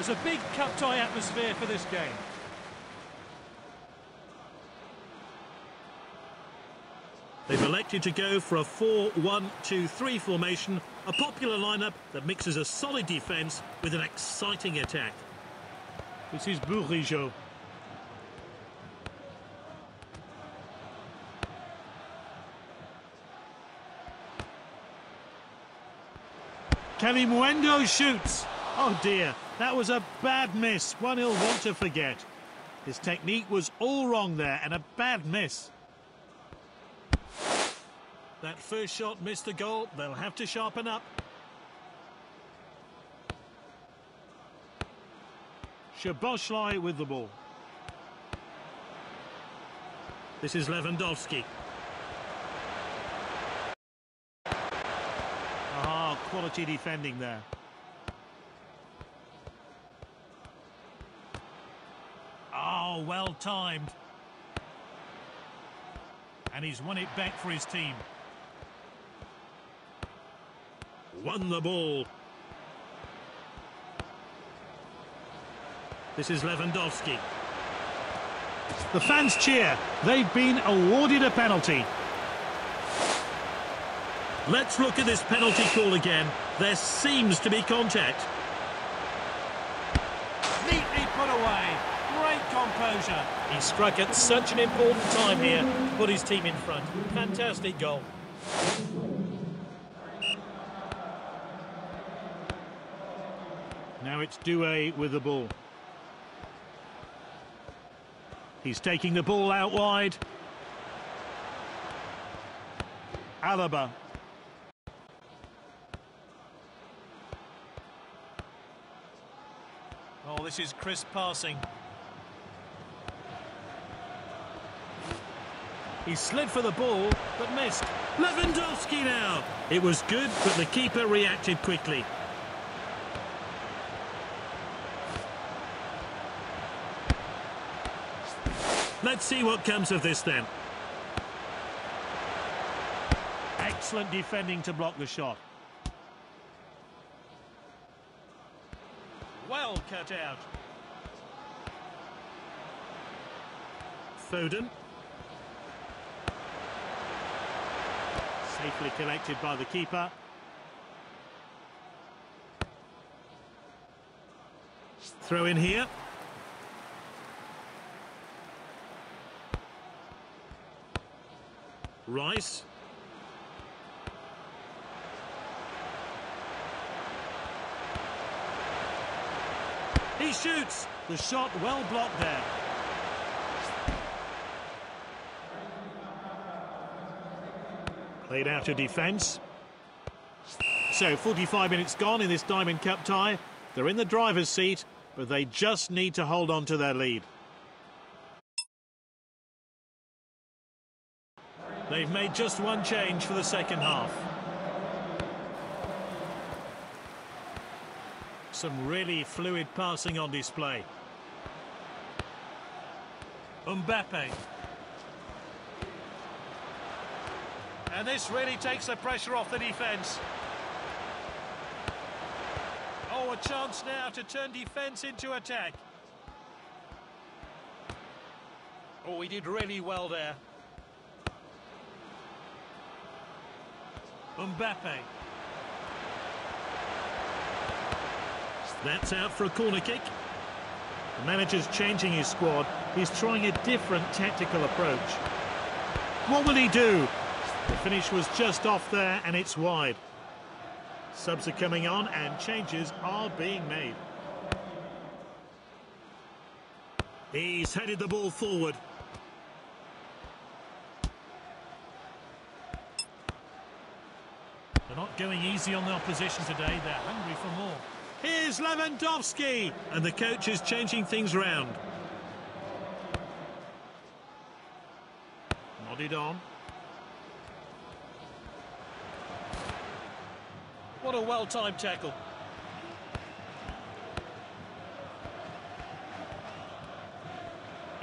There's a big cup tie atmosphere for this game. They've elected to go for a 4-1-2-3 formation, a popular lineup that mixes a solid defence with an exciting attack. This is Bourigeaud. Kalimuendo shoots. Oh dear, that was a bad miss, one he'll want to forget. His technique was all wrong there and a bad miss. That first shot missed the goal. They'll have to sharpen up. Szoboszlai with the ball. This is Lewandowski. Ah, quality defending there. Timed. And he's won it back for his team. Won the ball. This is Lewandowski. The fans cheer. They've been awarded a penalty. Let's look at this penalty call again. There seems to be contact. Neatly put away. Great composure. He struck at such an important time here to put his team in front. Fantastic goal. Now it's Doué with the ball. He's taking the ball out wide. Alaba. Oh, this is crisp passing. He slid for the ball, but missed. Lewandowski now. It was good, but the keeper reacted quickly. Let's see what comes of this then. Excellent defending to block the shot. Well cut out. Foden. Safely collected by the keeper. Throw in here. Rice. He shoots. The shot well blocked there. Played out of defence. So 45 minutes gone in this Diamond Cup tie. They're in the driver's seat, but they just need to hold on to their lead. They've made just one change for the second half. Some really fluid passing on display. Mbappe. And this really takes the pressure off the defence. Oh, a chance now to turn defence into attack. Oh, he did really well there. Mbappe. That's out for a corner kick. The manager's changing his squad. He's trying a different tactical approach. What will he do? The finish was just off there and it's wide. Subs are coming on and changes are being made. He's headed the ball forward. They're not going easy on the opposition today. They're hungry for more. Here's Lewandowski. And the coach is changing things round. Nodded on. What a well-timed tackle.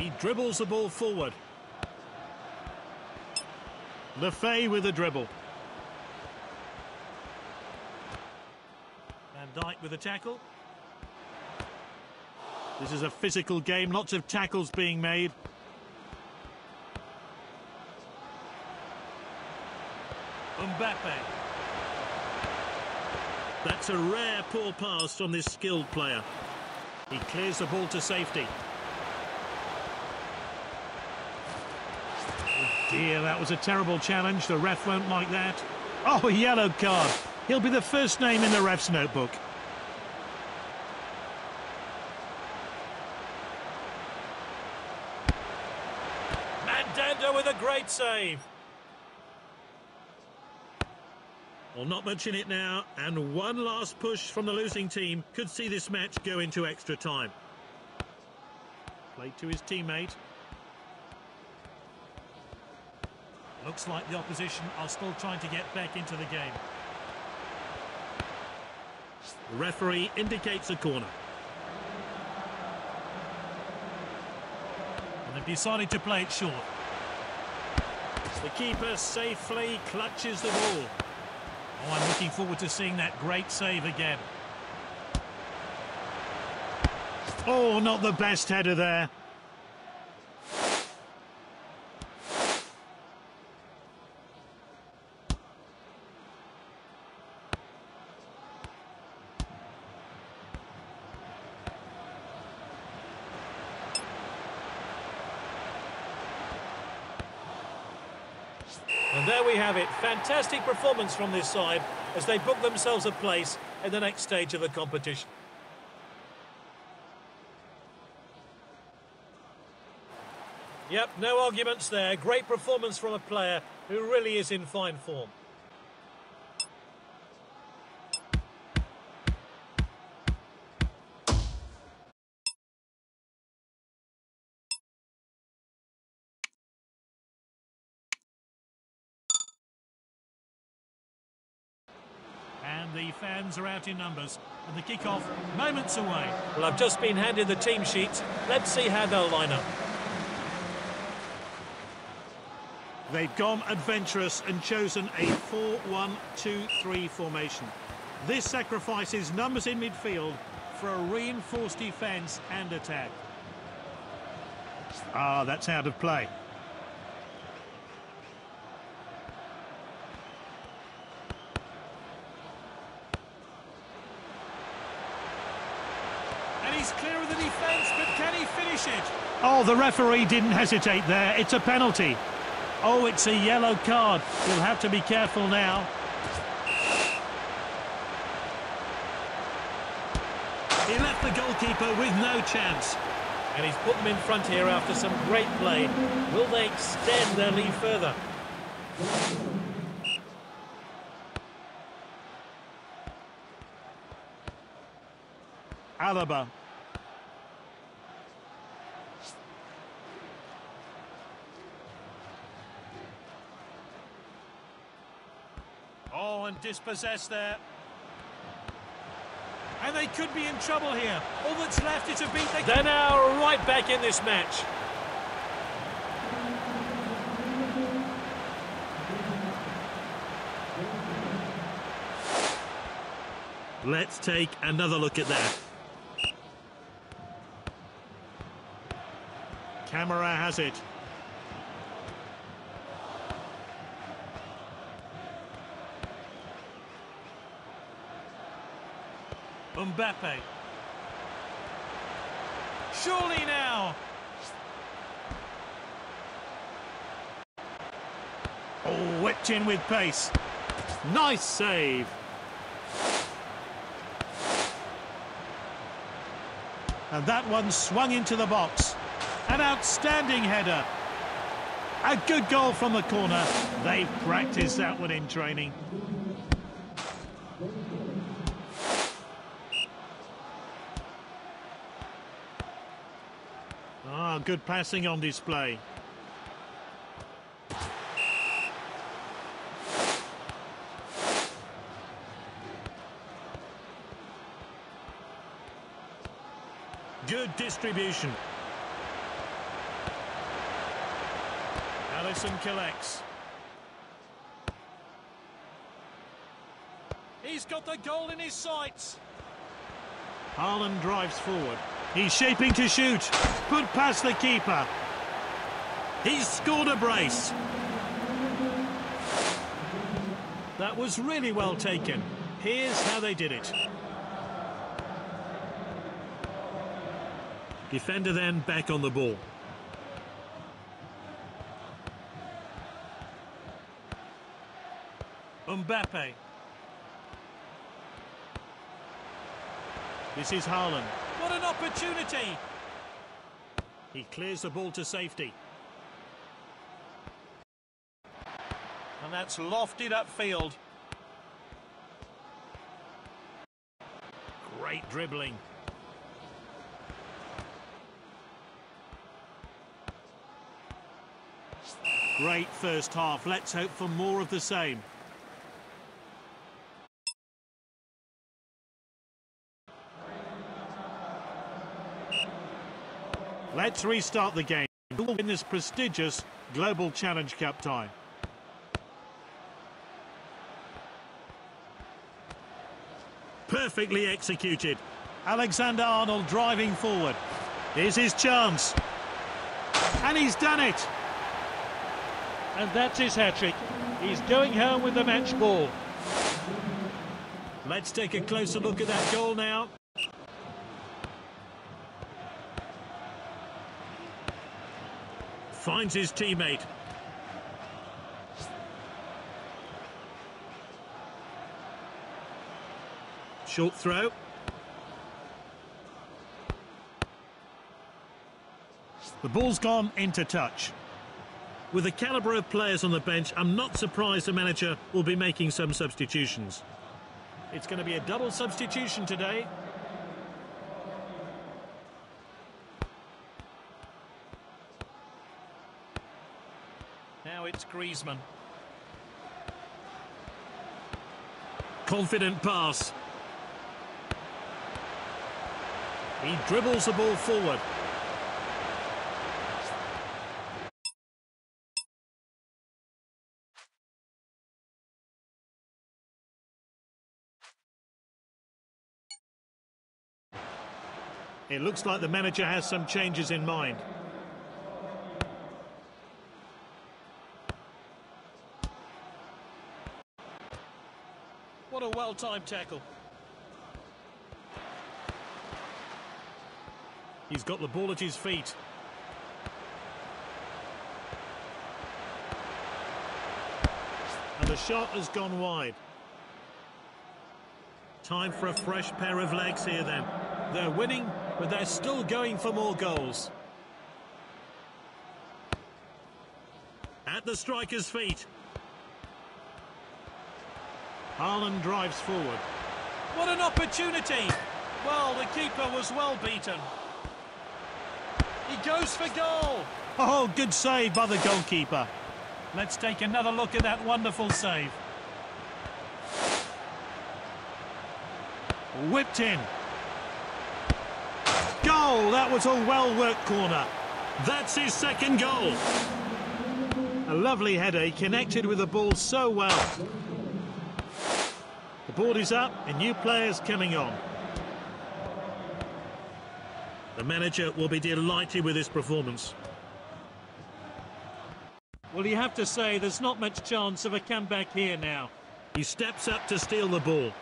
He dribbles the ball forward. Lefay with a dribble. Van Dijk with a tackle. This is a physical game, lots of tackles being made. Mbappe. That's a rare poor pass from this skilled player. He clears the ball to safety. Oh dear, that was a terrible challenge. The ref won't like that. Oh, yellow card. He'll be the first name in the ref's notebook. Mandanda with a great save. Well, not much in it now, and one last push from the losing team could see this match go into extra time. Played to his teammate. Looks like the opposition are still trying to get back into the game. The referee indicates a corner. And they've decided to play it short. The keeper safely clutches the ball. Oh, I'm looking forward to seeing that great save again. Oh, not the best header there. We have it. Fantastic performance from this side as they book themselves a place in the next stage of the competition. Yep, no arguments there. Great performance from a player who really is in fine form. The fans are out in numbers. And the kick-off moments away. Well, I've just been handed the team sheets. Let's see how they'll line up. They've gone adventurous and chosen a 4-1-2-3 formation. This sacrifices numbers in midfield for a reinforced defence and attack. Ah, that's out of play. And he's clear of the defence, but can he finish it? Oh, the referee didn't hesitate there. It's a penalty. Oh, it's a yellow card. He'll have to be careful now. He left the goalkeeper with no chance. And he's put them in front here after some great play. Will they extend their lead further? Alaba. And dispossessed there. And they could be in trouble here. All that's left is to beat the... They're now right back in this match. Let's take another look at that. Camera has it. Mbappe. Surely now. Oh, whipped in with pace. Nice save. And that one swung into the box. An outstanding header. A good goal from the corner. They've practiced that one in training. Ah, good passing on display. Good distribution. Alisson collects. He's got the goal in his sights. Haaland drives forward. He's shaping to shoot. Put past the keeper. He's scored a brace. That was really well taken. Here's how they did it. Defender then back on the ball. Mbappe. This is Haaland. What an opportunity! He clears the ball to safety. And that's lofted upfield. Great dribbling. Great first half. Let's hope for more of the same. Let's restart the game. Win this prestigious Global Challenge Cup tie? Perfectly executed. Alexander Arnold driving forward. Here's his chance. And he's done it. And that's his hat-trick. He's going home with the match ball. Let's take a closer look at that goal now. Finds his teammate. Short throw. The ball's gone into touch. With the calibre of players on the bench, I'm not surprised the manager will be making some substitutions. It's going to be a double substitution today. Now it's Griezmann. Confident pass. He dribbles the ball forward. It looks like the manager has some changes in mind. Well-timed tackle. He's got the ball at his feet. And the shot has gone wide. Time for a fresh pair of legs here then. They're winning, but they're still going for more goals. At the striker's feet. Haaland drives forward. What an opportunity! Well, the keeper was well beaten. He goes for goal. Oh, good save by the goalkeeper. Let's take another look at that wonderful save. Whipped in. Goal! That was a well-worked corner. That's his second goal. A lovely header. He connected with the ball so well. Board is up and new players coming on. The manager will be delighted with his performance. Well, you have to say there's not much chance of a comeback here now. He steps up to steal the ball.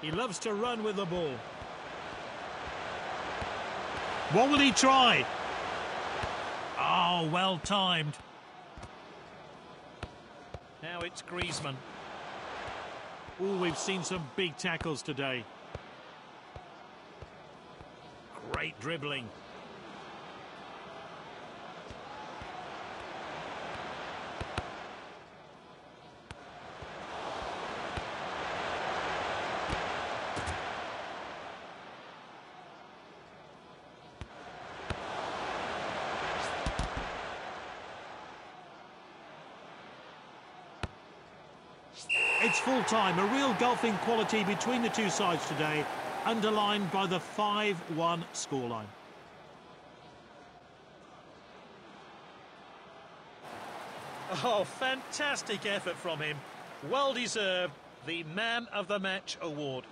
He loves to run with the ball. What will he try? Oh, well timed. Now it's Griezmann. Oh, we've seen some big tackles today. Great dribbling. It's full time, a real golfing quality between the two sides today, underlined by the 5-1 scoreline. Oh, fantastic effort from him. Well deserved. The Man of the Match award.